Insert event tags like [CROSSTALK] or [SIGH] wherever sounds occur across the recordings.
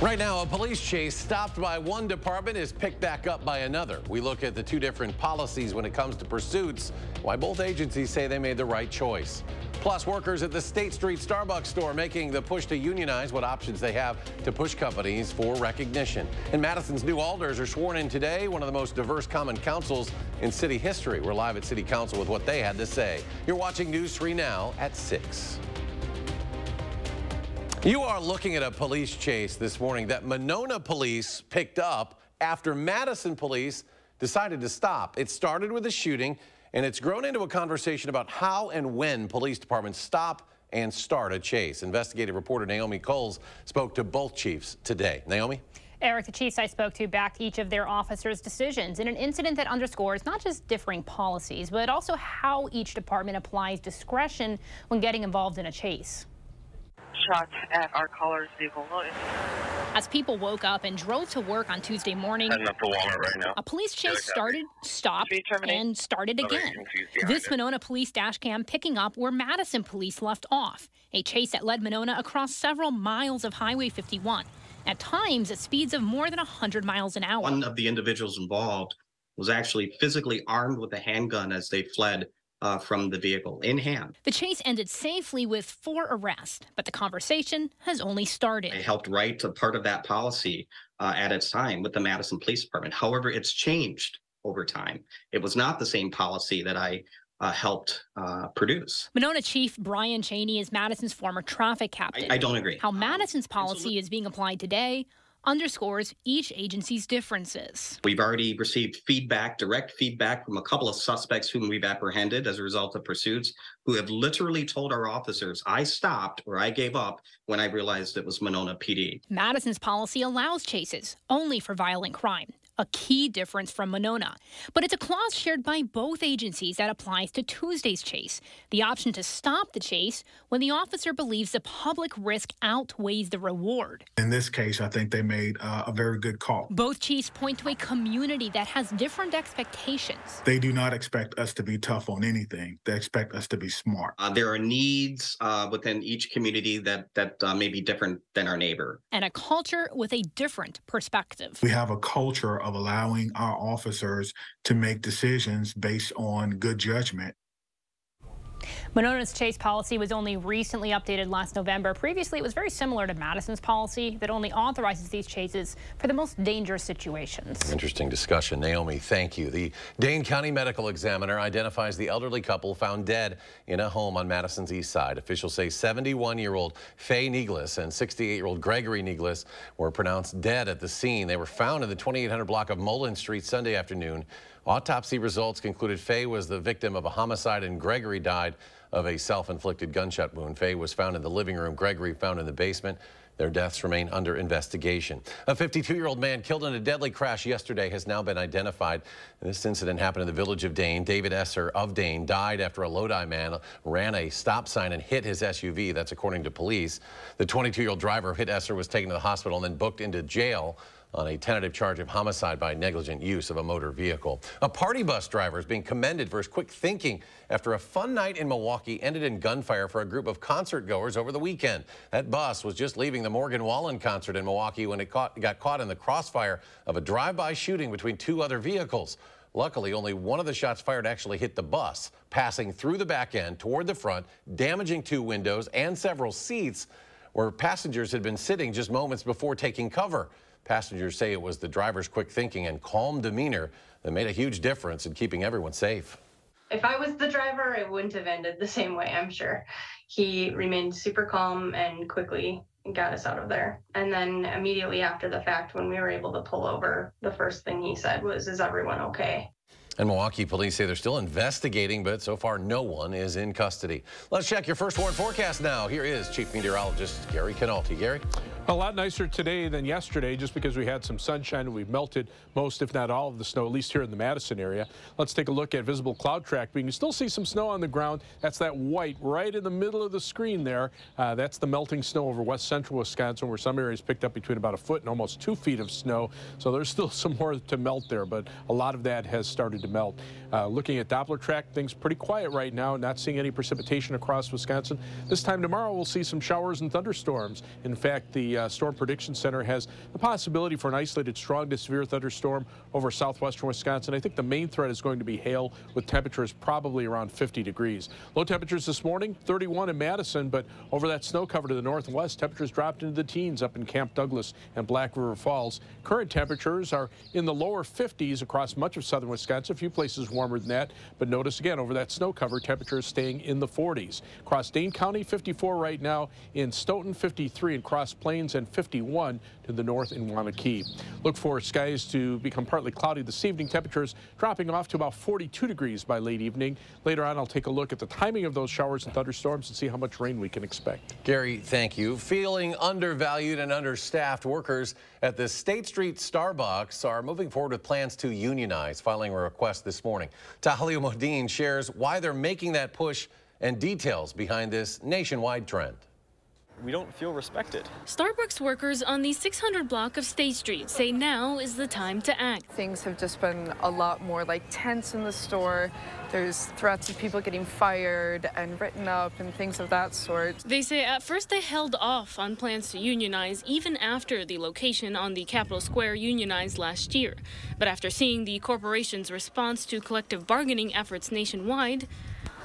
Right now, a police chase stopped by one department is picked back up by another. We look at the two different policies when it comes to pursuits, why both agencies say they made the right choice. Plus, workers at the State Street Starbucks store making the push to unionize what options they have to push companies for recognition. And Madison's new alders are sworn in today, one of the most diverse common councils in city history. We're live at City Council with what they had to say. You're watching News 3 now at 6. You are looking at a police chase this morning that Monona police picked up after Madison police decided to stop. It started with a shooting and it's grown into a conversation about how and when police departments stop and start a chase. Investigative reporter Naomi Kowles spoke to both chiefs today. Naomi? Eric, the chiefs I spoke to backed each of their officers' decisions in an incident that underscores not just differing policies, but also how each department applies discretion when getting involved in a chase shots at our caller's vehicle. As people woke up and drove to work on Tuesday morning, right a police chase started, stopped, and started again. This Monona police dash cam picking up where Madison police left off, a chase that led Monona across several miles of Highway 51, at times at speeds of more than 100 miles an hour. One of the individuals involved was actually physically armed with a handgun as they fled uh, from the vehicle in hand. The chase ended safely with four arrests, but the conversation has only started. I helped write a part of that policy uh, at its time with the Madison Police Department. However, it's changed over time. It was not the same policy that I uh, helped uh, produce. Monona Chief Brian Chaney is Madison's former traffic captain. I, I don't agree. How Madison's policy so is being applied today underscores each agency's differences. We've already received feedback, direct feedback from a couple of suspects whom we've apprehended as a result of pursuits, who have literally told our officers, I stopped or I gave up when I realized it was Monona PD. Madison's policy allows chases only for violent crime a key difference from Monona. But it's a clause shared by both agencies that applies to Tuesday's chase the option to stop the chase when the officer believes the public risk outweighs the reward. In this case, I think they made uh, a very good call. Both chiefs point to a community that has different expectations. They do not expect us to be tough on anything, they expect us to be smart. Uh, there are needs uh, within each community that, that uh, may be different than our neighbor. And a culture with a different perspective. We have a culture of allowing our officers to make decisions based on good judgment Monona's chase policy was only recently updated last November. Previously, it was very similar to Madison's policy that only authorizes these chases for the most dangerous situations. Interesting discussion. Naomi, thank you. The Dane County Medical Examiner identifies the elderly couple found dead in a home on Madison's east side. Officials say 71-year-old Faye Neaglis and 68-year-old Gregory Neaglis were pronounced dead at the scene. They were found in the 2800 block of Mullen Street Sunday afternoon. Autopsy results concluded Faye was the victim of a homicide and Gregory died of a self-inflicted gunshot wound. Faye was found in the living room, Gregory found in the basement. Their deaths remain under investigation. A 52-year-old man killed in a deadly crash yesterday has now been identified. This incident happened in the village of Dane. David Esser of Dane died after a Lodi man ran a stop sign and hit his SUV. That's according to police. The 22-year-old driver who hit Esser was taken to the hospital and then booked into jail on a tentative charge of homicide by negligent use of a motor vehicle. A party bus driver is being commended for his quick thinking after a fun night in Milwaukee ended in gunfire for a group of concert goers over the weekend. That bus was just leaving the Morgan Wallen concert in Milwaukee when it caught, got caught in the crossfire of a drive-by shooting between two other vehicles. Luckily, only one of the shots fired actually hit the bus, passing through the back end toward the front, damaging two windows and several seats where passengers had been sitting just moments before taking cover. Passengers say it was the driver's quick thinking and calm demeanor that made a huge difference in keeping everyone safe. If I was the driver, it wouldn't have ended the same way, I'm sure. He remained super calm and quickly got us out of there. And then immediately after the fact, when we were able to pull over, the first thing he said was, Is everyone okay? And Milwaukee police say they're still investigating, but so far no one is in custody. Let's check your first warrant forecast now. Here is Chief Meteorologist Gary Cannalte. Gary? A lot nicer today than yesterday just because we had some sunshine and we've melted most, if not all, of the snow, at least here in the Madison area. Let's take a look at visible cloud track. We can still see some snow on the ground. That's that white right in the middle of the screen there. Uh, that's the melting snow over west central Wisconsin where some areas picked up between about a foot and almost two feet of snow. So there's still [LAUGHS] some more to melt there, but a lot of that has started to melt. Uh, looking at Doppler track, things pretty quiet right now, not seeing any precipitation across Wisconsin. This time tomorrow, we'll see some showers and thunderstorms. In fact, the uh, Storm Prediction Center has the possibility for an isolated strong to severe thunderstorm over southwestern Wisconsin. I think the main threat is going to be hail with temperatures probably around 50 degrees. Low temperatures this morning, 31 in Madison, but over that snow cover to the northwest, temperatures dropped into the teens up in Camp Douglas and Black River Falls. Current temperatures are in the lower 50s across much of southern Wisconsin, few places warmer than that, but notice again over that snow cover, temperatures staying in the 40s. Across Dane County, 54 right now, in Stoughton, 53, in Cross Plains, and 51 to the north in Waunakee. Look for skies to become partly cloudy this evening, temperatures dropping off to about 42 degrees by late evening. Later on, I'll take a look at the timing of those showers and thunderstorms and see how much rain we can expect. Gary, thank you. Feeling undervalued and understaffed workers at the State Street Starbucks are moving forward with plans to unionize, filing a request this morning. Tahlil Muhiddin shares why they're making that push and details behind this nationwide trend we don't feel respected. Starbucks workers on the 600 block of State Street say now is the time to act. Things have just been a lot more like tense in the store. There's threats of people getting fired and written up and things of that sort. They say at first they held off on plans to unionize even after the location on the Capitol Square unionized last year. But after seeing the corporation's response to collective bargaining efforts nationwide,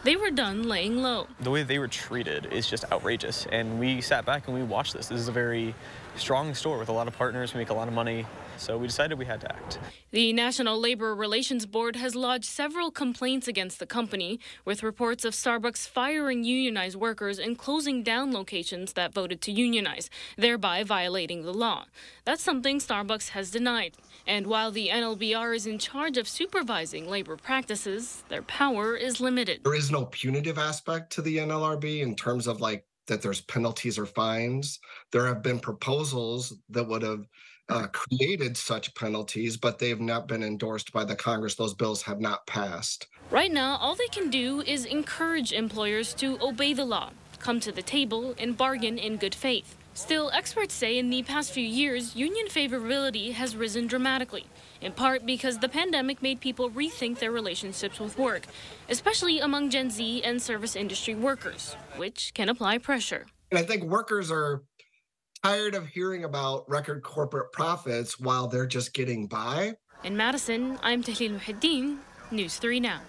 they were done laying low. The way they were treated is just outrageous. And we sat back and we watched this. This is a very strong store with a lot of partners. We make a lot of money. So we decided we had to act. The National Labor Relations Board has lodged several complaints against the company, with reports of Starbucks firing unionized workers and closing down locations that voted to unionize, thereby violating the law. That's something Starbucks has denied. And while the NLRB is in charge of supervising labor practices, their power is limited. There is no punitive aspect to the NLRB in terms of like that there's penalties or fines. There have been proposals that would have uh, created such penalties, but they've not been endorsed by the Congress. Those bills have not passed. Right now, all they can do is encourage employers to obey the law, come to the table, and bargain in good faith. Still, experts say in the past few years, union favorability has risen dramatically, in part because the pandemic made people rethink their relationships with work, especially among Gen Z and service industry workers, which can apply pressure. And I think workers are tired of hearing about record corporate profits while they're just getting by. In Madison, I'm Tahlil Muhiddin, News 3 Now.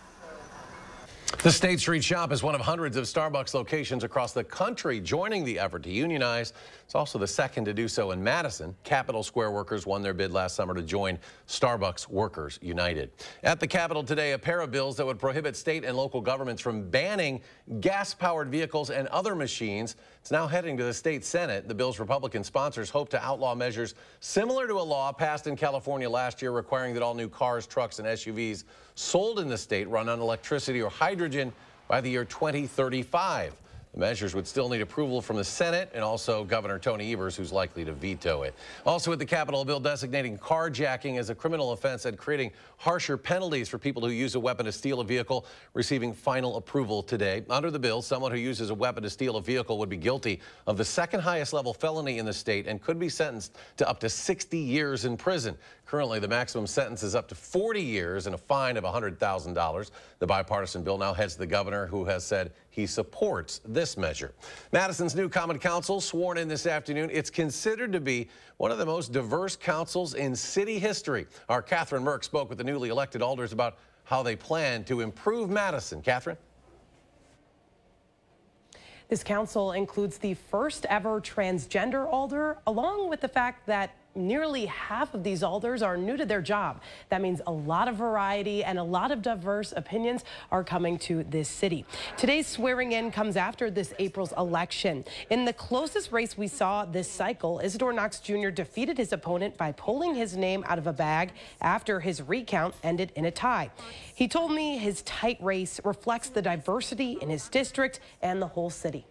The State Street Shop is one of hundreds of Starbucks locations across the country joining the effort to unionize. It's also the second to do so in Madison. Capitol Square workers won their bid last summer to join Starbucks Workers United. At the Capitol today, a pair of bills that would prohibit state and local governments from banning gas-powered vehicles and other machines. It's now heading to the state Senate. The bill's Republican sponsors hope to outlaw measures similar to a law passed in California last year requiring that all new cars, trucks, and SUVs sold in the state run on electricity or hydrogen by the year 2035. The measures would still need approval from the Senate and also Governor Tony Evers, who's likely to veto it. Also at the Capitol, a bill designating carjacking as a criminal offense and creating harsher penalties for people who use a weapon to steal a vehicle, receiving final approval today. Under the bill, someone who uses a weapon to steal a vehicle would be guilty of the second highest level felony in the state and could be sentenced to up to 60 years in prison. Currently, the maximum sentence is up to 40 years and a fine of $100,000. The bipartisan bill now heads to the governor, who has said he supports this measure. Madison's new Common Council sworn in this afternoon. It's considered to be one of the most diverse councils in city history. Our Catherine Merck spoke with the newly elected alders about how they plan to improve Madison. Catherine? This council includes the first ever transgender alder, along with the fact that nearly half of these alders are new to their job. That means a lot of variety and a lot of diverse opinions are coming to this city. Today's swearing in comes after this April's election. In the closest race we saw this cycle, Isadore Knox Jr. defeated his opponent by pulling his name out of a bag after his recount ended in a tie. He told me his tight race reflects the diversity in his district and the whole city.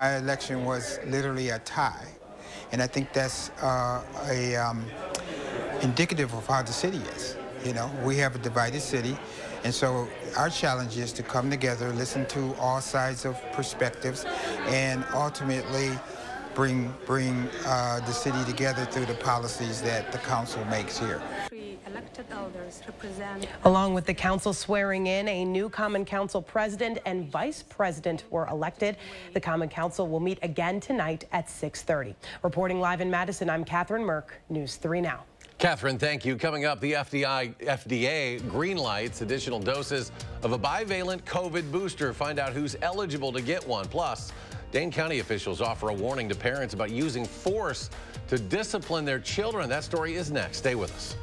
Our election was literally a tie. And I think that's uh, a um, indicative of how the city is. You know, we have a divided city, and so our challenge is to come together, listen to all sides of perspectives, and ultimately bring bring uh, the city together through the policies that the council makes here. Elected elders represent. Along with the council swearing in, a new Common Council president and vice president were elected. The Common Council will meet again tonight at 6:30. Reporting live in Madison, I'm Catherine Merck, News 3 Now. Catherine, thank you. Coming up, the FDI, FDA green lights additional doses of a bivalent COVID booster. Find out who's eligible to get one. Plus, Dane County officials offer a warning to parents about using force to discipline their children. That story is next. Stay with us.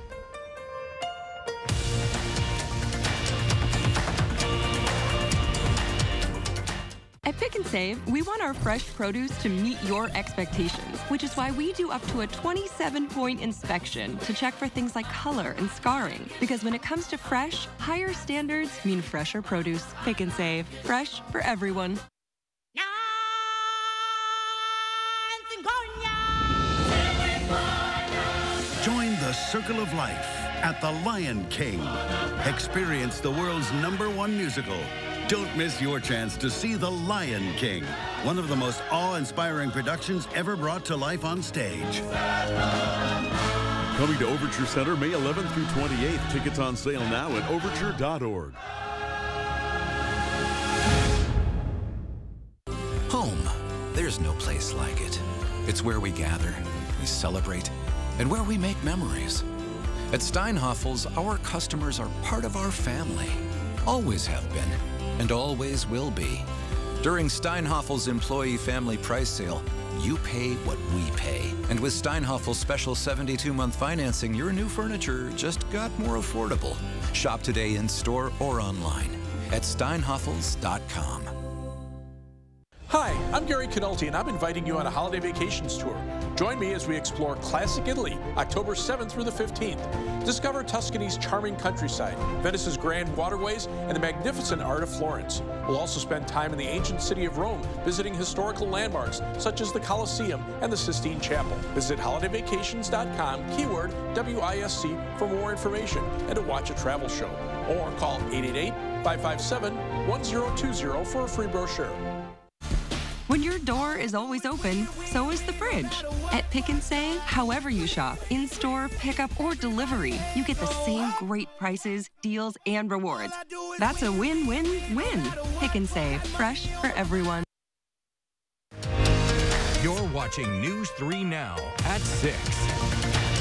At Pick and Save, we want our fresh produce to meet your expectations, which is why we do up to a 27 point inspection to check for things like color and scarring. Because when it comes to fresh, higher standards mean fresher produce. Pick and Save, fresh for everyone. Join the Circle of Life at the Lion King. Experience the world's number one musical. Don't miss your chance to see The Lion King, one of the most awe-inspiring productions ever brought to life on stage. Coming to Overture Center May 11th through 28th. Tickets on sale now at overture.org. Home. There's no place like it. It's where we gather, we celebrate, and where we make memories. At Steinhafels, our customers are part of our family. Always have been, and always will be. During Steinhafel's Employee Family Price Sale, you pay what we pay. And with Steinhafel's special 72-month financing, your new furniture just got more affordable. Shop today in store or online at steinhafels.com. Hi, I'm Gary Cannalte, and I'm inviting you on a holiday vacations tour. Join me as we explore classic Italy, October 7th through the 15th. Discover Tuscany's charming countryside, Venice's grand waterways, and the magnificent art of Florence. We'll also spend time in the ancient city of Rome, visiting historical landmarks such as the Colosseum and the Sistine Chapel. Visit holidayvacations.com, keyword WISC, for more information and to watch a travel show. Or call 888 557 1020 for a free brochure. When your door is always open, so is the fridge. At Pick and Save, however you shop, in store, pickup, or delivery, you get the same great prices, deals, and rewards. That's a win win win. Pick and Save, fresh for everyone. You're watching News 3 Now at 6.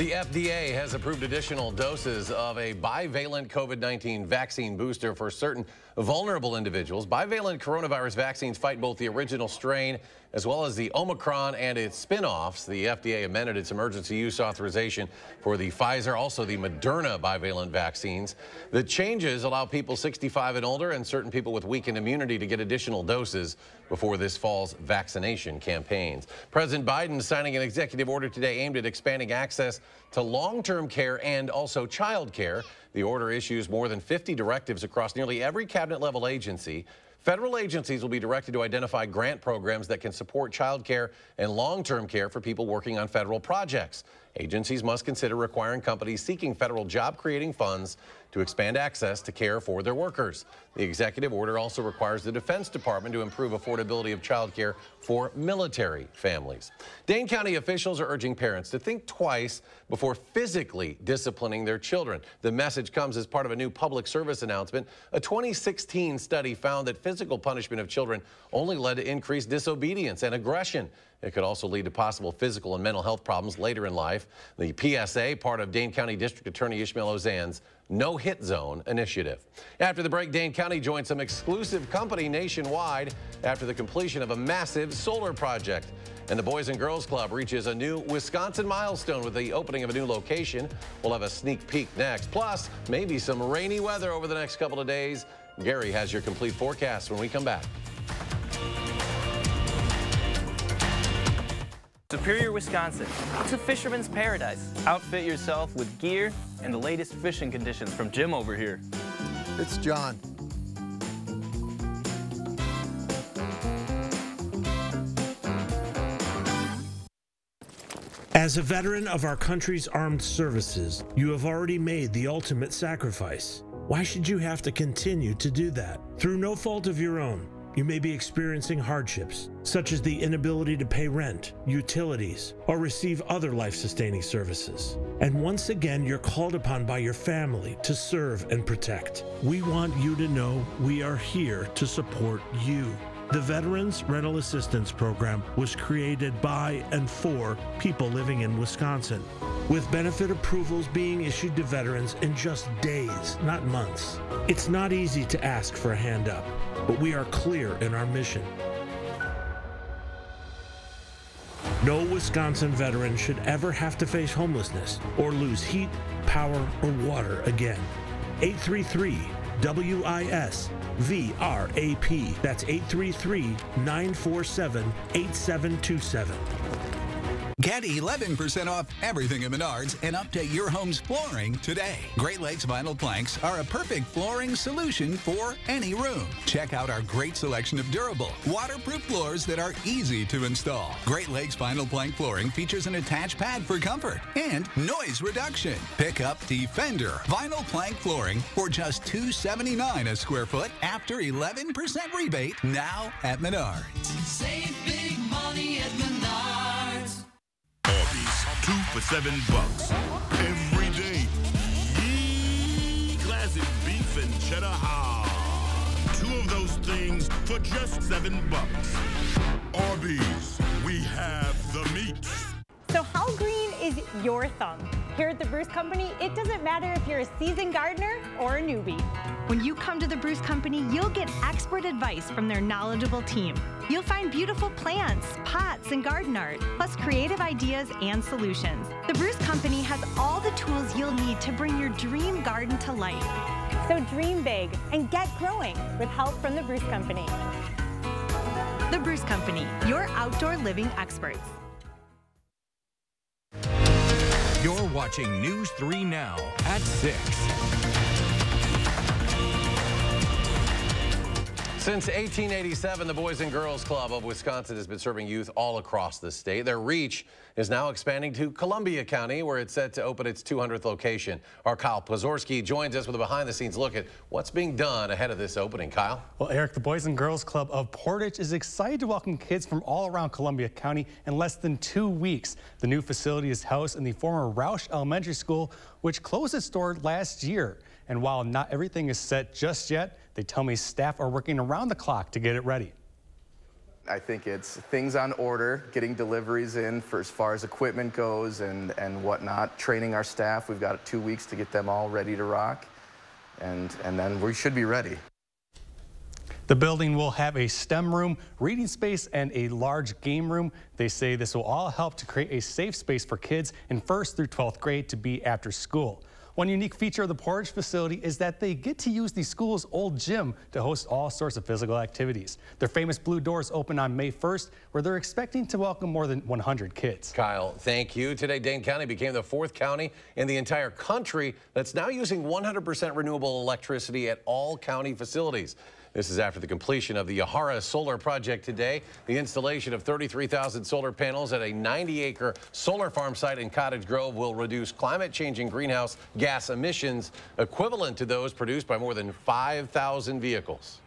The FDA has approved additional doses of a bivalent COVID-19 vaccine booster for certain vulnerable individuals. Bivalent coronavirus vaccines fight both the original strain as well as the Omicron and its spin-offs. The FDA amended its emergency use authorization for the Pfizer, also the Moderna bivalent vaccines. The changes allow people 65 and older and certain people with weakened immunity to get additional doses before this fall's vaccination campaigns. President Biden signing an executive order today aimed at expanding access to long-term care and also child care. The order issues more than 50 directives across nearly every cabinet level agency. Federal agencies will be directed to identify grant programs that can support child care and long-term care for people working on federal projects. Agencies must consider requiring companies seeking federal job-creating funds to expand access to care for their workers. The executive order also requires the Defense Department to improve affordability of child care for military families. Dane County officials are urging parents to think twice before physically disciplining their children. The message comes as part of a new public service announcement. A 2016 study found that physical punishment of children only led to increased disobedience and aggression. It could also lead to possible physical and mental health problems later in life. The PSA, part of Dane County District Attorney Ismael Ozanne's No Hit Zone initiative. After the break, Dane County joined some exclusive company nationwide after the completion of a massive solar project. And the Boys and Girls Club reaches a new Wisconsin milestone with the opening of a new location. We'll have a sneak peek next. Plus, maybe some rainy weather over the next couple of days. Gary has your complete forecast when we come back. Superior, Wisconsin. It's a fisherman's paradise. Outfit yourself with gear and the latest fishing conditions from Jim over here. It's John. As a veteran of our country's armed services, you have already made the ultimate sacrifice. Why should you have to continue to do that? Through no fault of your own, You may be experiencing hardships, such as the inability to pay rent, utilities, or receive other life sustaining services. And once again, you're called upon by your family to serve and protect. We want you to know we are here to support you. The Veterans Rental Assistance Program was created by and for people living in Wisconsin, with benefit approvals being issued to veterans in just days, not months. It's not easy to ask for a hand up, but we are clear in our mission. No Wisconsin veteran should ever have to face homelessness or lose heat, power, or water again. 833 WIS VRAP. That's 833 947 8727. Get 11% off everything at Menards and update your home's flooring today. Great Lakes vinyl planks are a perfect flooring solution for any room. Check out our great selection of durable, waterproof floors that are easy to install. Great Lakes vinyl plank flooring features an attached pad for comfort and noise reduction. Pick up Defender vinyl plank flooring for just 279 a square foot after 11% rebate now at Menards. Save for seven bucks. Every day. Yee, classic beef and cheddar hard. Two of those things for just seven bucks. Arby's, we have the meat. So how green is your thumb? Here at the Bruce Company, it doesn't matter if you're a seasoned gardener or a newbie. When you come to the Bruce Company, you'll get expert advice from their knowledgeable team. You'll find beautiful plants, pots, and garden art, plus creative ideas and solutions. The Bruce Company has all the tools you'll need to bring your dream garden to life. So dream big and get growing with help from the Bruce Company. The Bruce Company, your outdoor living experts. You're watching News 3 Now at 6. Since 1887, the Boys and Girls Club of Wisconsin has been serving youth all across the state. Their reach is now expanding to Columbia County, where it's set to open its 200th location. Our Kyle Plazorski joins us with a behind-the-scenes look at what's being done ahead of this opening. Kyle? Well, Eric, the Boys and Girls Club of Portage is excited to welcome kids from all around Columbia County in less than two weeks. The new facility is housed in the former Rusch Elementary School, which closed its door last year. And while not everything is set just yet, they tell me staff are working around the clock to get it ready. I think it's things on order, getting deliveries in for as far as equipment goes and, and whatnot, training our staff. We've got two weeks to get them all ready to rock, and, and then we should be ready. The building will have a STEM room, reading space, and a large game room. They say this will all help to create a safe space for kids in 1st through 12th grade to be after school. One unique feature of the Portage facility is that they get to use the school's old gym to host all sorts of physical activities. Their famous blue doors open on May 1st, where they're expecting to welcome more than 100 kids. Kyle, thank you. Today, Dane County became the fourth county in the entire country that's now using 100% renewable electricity at all county facilities. This is after the completion of the Yahara solar project today. The installation of 33,000 solar panels at a 90-acre solar farm site in Cottage Grove will reduce climate-changing greenhouse gas emissions equivalent to those produced by more than 5,000 vehicles.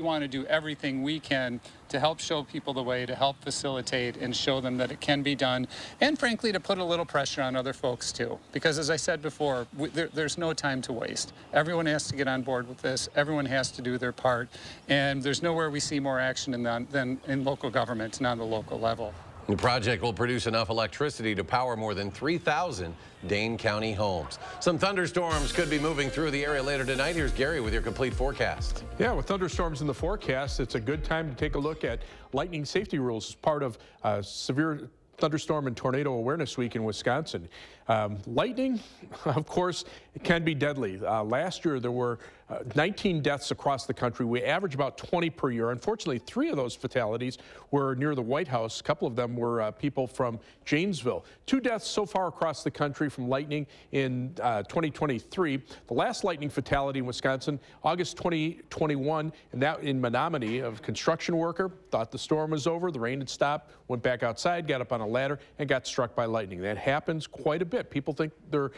We want to do everything we can to help show people the way, to help facilitate and show them that it can be done, and frankly, to put a little pressure on other folks too. Because as I said before, we, there, there's no time to waste. Everyone has to get on board with this. Everyone has to do their part, and there's nowhere we see more action in the, than in local government and on the local level. The project will produce enough electricity to power more than 3,000 Dane County homes. Some thunderstorms could be moving through the area later tonight. Here's Gary with your complete forecast. Yeah, with thunderstorms in the forecast, it's a good time to take a look at lightning safety rules as part of uh, severe thunderstorm and tornado awareness week in Wisconsin. Um, lightning, [LAUGHS] of course, can be deadly. Uh, last year there were uh, 19 deaths across the country. We average about 20 per year. Unfortunately, three of those fatalities were near the White House. A couple of them were uh, people from Janesville. Two deaths so far across the country from lightning in uh, 2023. The last lightning fatality in Wisconsin, August 2021, and that in Menominee, a construction worker thought the storm was over, the rain had stopped, went back outside, got up on a ladder, and got struck by lightning. That happens quite a bit. People think they're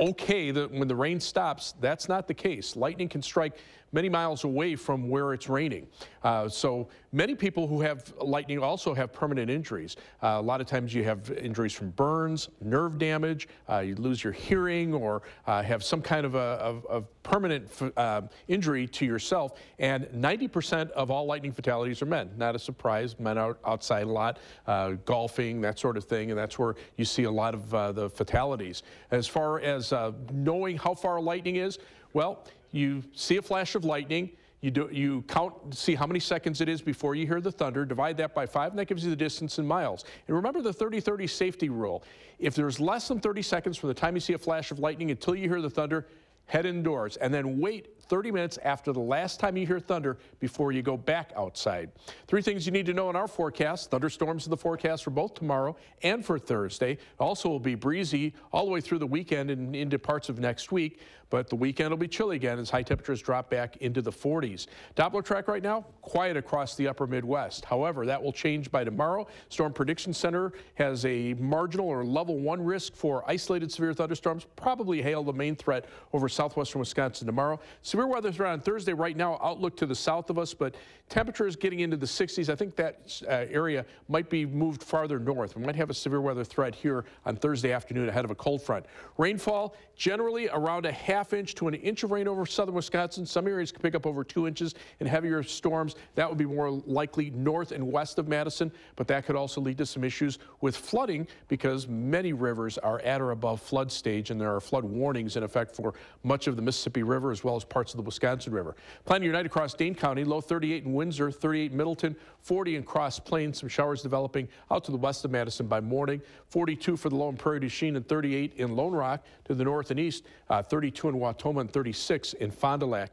okay that when the rain stops. That's not the case. Lightning can strike many miles away from where it's raining. Uh, so many people who have lightning also have permanent injuries. Uh, a lot of times you have injuries from burns, nerve damage, uh, you lose your hearing or uh, have some kind of a of, of permanent uh, injury to yourself. And 90% of all lightning fatalities are men. Not a surprise, men are outside a lot, uh, golfing, that sort of thing, and that's where you see a lot of the fatalities. As far as knowing how far lightning is, well, you see a flash of lightning, you, do, you count, see how many seconds it is before you hear the thunder, divide that by five, and that gives you the distance in miles. And remember the 30-30 safety rule. If there's less than 30 seconds from the time you see a flash of lightning until you hear the thunder, head indoors, and then wait 30 minutes after the last time you hear thunder before you go back outside. Three things you need to know in our forecast. Thunderstorms in the forecast for both tomorrow and for Thursday. Also will be breezy all the way through the weekend and into parts of next week, but the weekend will be chilly again as high temperatures drop back into the 40s. Doppler track right now, quiet across the upper Midwest. However, that will change by tomorrow. Storm Prediction Center has a marginal or level one risk for isolated severe thunderstorms, probably hail the main threat over southwestern Wisconsin tomorrow. Severe weather threat on Thursday right now, outlook to the south of us, but temperatures getting into the 60s. I think that uh, area might be moved farther north. We might have a severe weather threat here on Thursday afternoon ahead of a cold front. Rainfall generally around a half inch to an inch of rain over southern Wisconsin. Some areas could pick up over two inches in heavier storms. That would be more likely north and west of Madison, but that could also lead to some issues with flooding because many rivers are at or above flood stage and there are flood warnings in effect for much of the Mississippi River as well as parts of the Wisconsin River. Planning your night across Dane County, low 38 in Windsor, 38 Middleton, 40 in Cross Plains. Some showers developing out to the west of Madison by morning. 42 for the low and Prairie du Chien and 38 in Lone Rock to the north and east. Uh, 32 in Wautoma and 36 in Fond du Lac.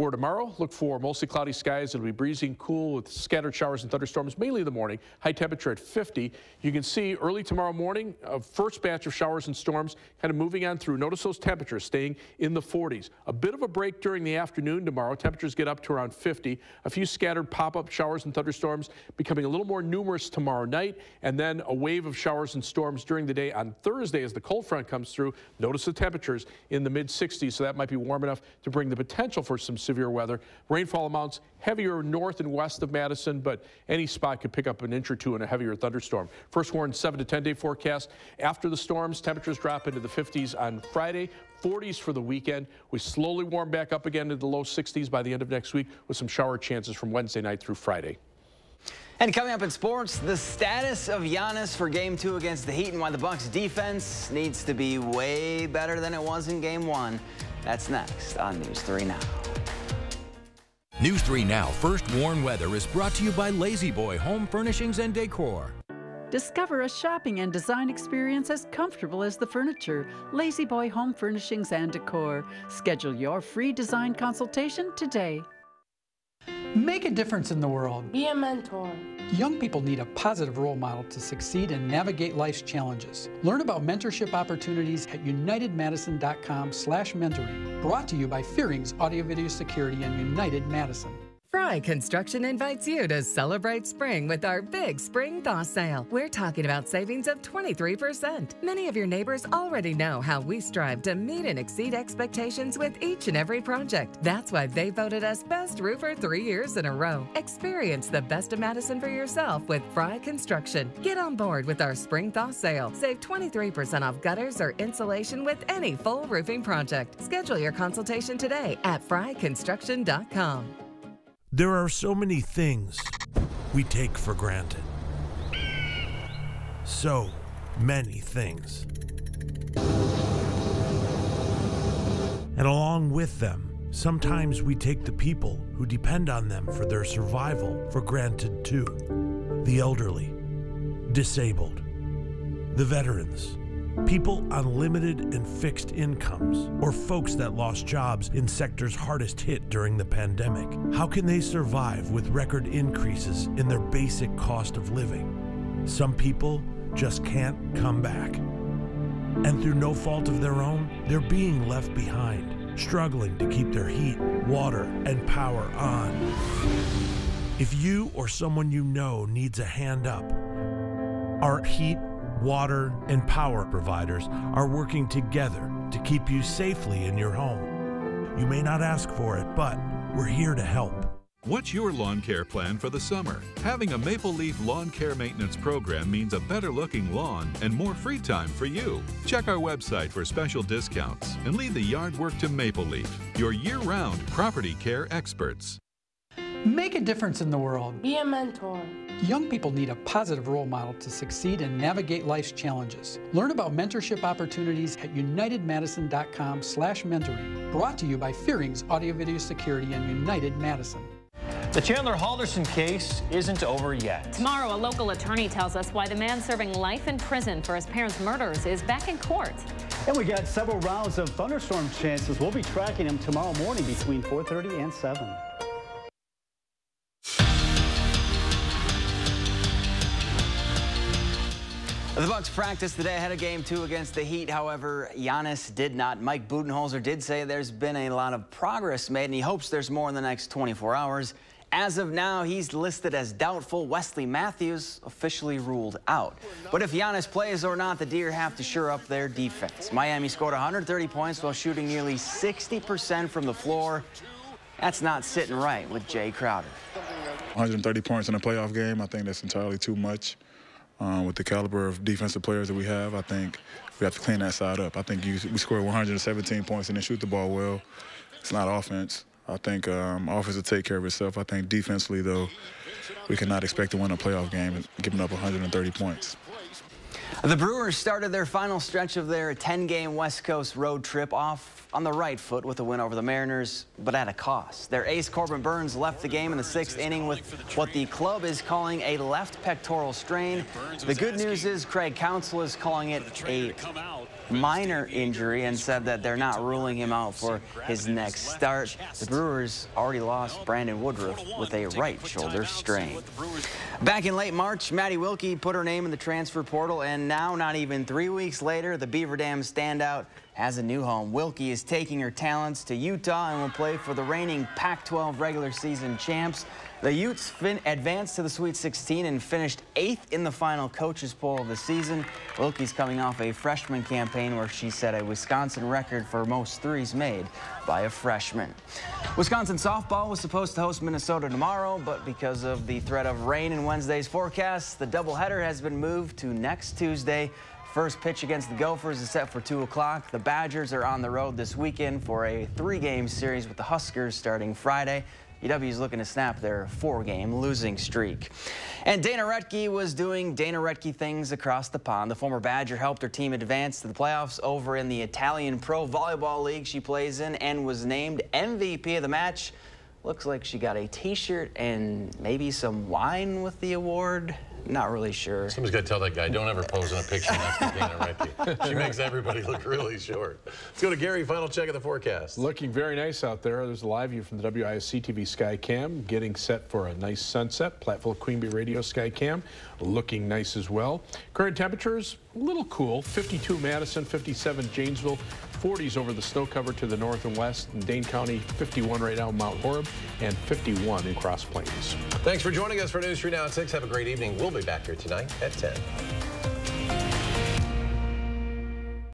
For tomorrow, look for mostly cloudy skies. It'll be breezy and cool with scattered showers and thunderstorms, mainly in the morning. High temperature at 50. You can see early tomorrow morning, a first batch of showers and storms kind of moving on through. Notice those temperatures staying in the 40s. A bit of a break during the afternoon tomorrow. Temperatures get up to around 50. A few scattered pop-up showers and thunderstorms becoming a little more numerous tomorrow night. And then a wave of showers and storms during the day on Thursday as the cold front comes through. Notice the temperatures in the mid 60s, so that might be warm enough to bring the potential for some severe weather. Rainfall amounts heavier north and west of Madison, but any spot could pick up an inch or two in a heavier thunderstorm. First warned 7 to 10 day forecast. After the storms, temperatures drop into the 50s on Friday. 40s for the weekend. We slowly warm back up again to the low 60s by the end of next week with some shower chances from Wednesday night through Friday. And coming up in sports, the status of Giannis for game two against the Heat and why the Bucks defense needs to be way better than it was in game one. That's next on News 3 Now. News 3 Now First Warn Weather is brought to you by La-Z-Boy Home Furnishings and Decor. Discover a shopping and design experience as comfortable as the furniture. La-Z-Boy Home Furnishings and Decor. Schedule your free design consultation today. Make a difference in the world. Be a mentor. Young people need a positive role model to succeed and navigate life's challenges. Learn about mentorship opportunities at unitedmadison.com slash mentoring. Brought to you by Fearings Audio Video Security and United Madison. Fry Construction invites you to celebrate spring with our big spring thaw sale. We're talking about savings of 23%. Many of your neighbors already know how we strive to meet and exceed expectations with each and every project. That's why they voted us Best Roofer three years in a row. Experience the best of Madison for yourself with Fry Construction. Get on board with our spring thaw sale. Save 23% off gutters or insulation with any full roofing project. Schedule your consultation today at fryconstruction.com. There are so many things we take for granted. So many things. And along with them, sometimes we take the people who depend on them for their survival for granted too. The elderly, disabled, the veterans, People on limited and fixed incomes, or folks that lost jobs in sectors hardest hit during the pandemic. How can they survive with record increases in their basic cost of living? Some people just can't come back. And through no fault of their own, they're being left behind, struggling to keep their heat, water, and power on. If you or someone you know needs a hand up, our heat water, and power providers are working together to keep you safely in your home. You may not ask for it, but we're here to help. What's your lawn care plan for the summer? Having a Maple Leaf lawn care maintenance program means a better looking lawn and more free time for you. Check our website for special discounts and leave the yard work to Maple Leaf, your year round property care experts. Make a difference in the world. Be a mentor. Young people need a positive role model to succeed and navigate life's challenges. Learn about mentorship opportunities at unitedmadison.com slash mentoring. Brought to you by Fearings Audio Video Security and United Madison. The Chandler Halderson case isn't over yet. Tomorrow, a local attorney tells us why the man serving life in prison for his parents' murders is back in court. And we got several rounds of thunderstorm chances. We'll be tracking them tomorrow morning between 4.30 and 7. The Bucks practiced today ahead of game two against the Heat. However, Giannis did not. Mike Budenholzer did say there's been a lot of progress made, and he hopes there's more in the next 24 hours. As of now, he's listed as doubtful. Wesley Matthews officially ruled out. But if Giannis plays or not, the Deer have to shore up their defense. Miami scored 130 points while shooting nearly 60% from the floor. That's not sitting right with Jae Crowder. 130 points in a playoff game, I think that's entirely too much. Um, with the caliber of defensive players that we have, I think we have to clean that side up. I think you, we scored 117 points and then shoot the ball well. It's not offense. I think um, offense will take care of itself. I think defensively, though, we cannot expect to win a playoff game giving up 130 points. The Brewers started their final stretch of their 10-game West Coast road trip off on the right foot with a win over the Mariners, but at a cost. Their ace Corbin Burnes left the game in the sixth inning with what the club is calling a left pectoral strain. The good news is Craig Counsell is calling it a minor injury and said that they're not ruling him out for his next start. The Brewers already lost Brandon Woodruff with a right shoulder strain. Back in late March, Maty Wilke put her name in the transfer portal, and now, not even three weeks later, the Beaver Dam standout has a new home. Wilke is taking her talents to Utah and will play for the reigning Pac-12 regular season champs. The Utes advanced to the Sweet 16 and finished eighth in the final coaches poll of the season. Wilke's coming off a freshman campaign where she set a Wisconsin record for most threes made by a freshman. Wisconsin softball was supposed to host Minnesota tomorrow, but because of the threat of rain in Wednesday's forecast, the doubleheader has been moved to next Tuesday. First pitch against the Gophers is set for 2 o'clock. The Badgers are on the road this weekend for a three-game series with the Huskers starting Friday. UW is looking to snap their four-game losing streak. And Dana Rettke was doing Dana Rettke things across the pond. The former Badger helped her team advance to the playoffs over in the Italian Pro Volleyball League she plays in and was named MVP of the match. Looks like she got a t-shirt and maybe some wine with the award. Not really sure. Somebody's got to tell that guy, don't ever pose in a picture next to Dana Rettke. [LAUGHS] She makes everybody look really short. Let's go to Gary, final check of the forecast. Looking very nice out there. There's a live view from the WISC TV Skycam, getting set for a nice sunset. Platteville Queen Bee Radio Skycam, looking nice as well. Current temperatures, a little cool. 52 Madison, 57 Janesville, 40s over the snow cover to the north and west. In Dane County, 51 right now in Mount Horeb, and 51 in Cross Plains. Thanks for joining us for News 3 Now at 6. Have a great evening. We'll be back here tonight at 10.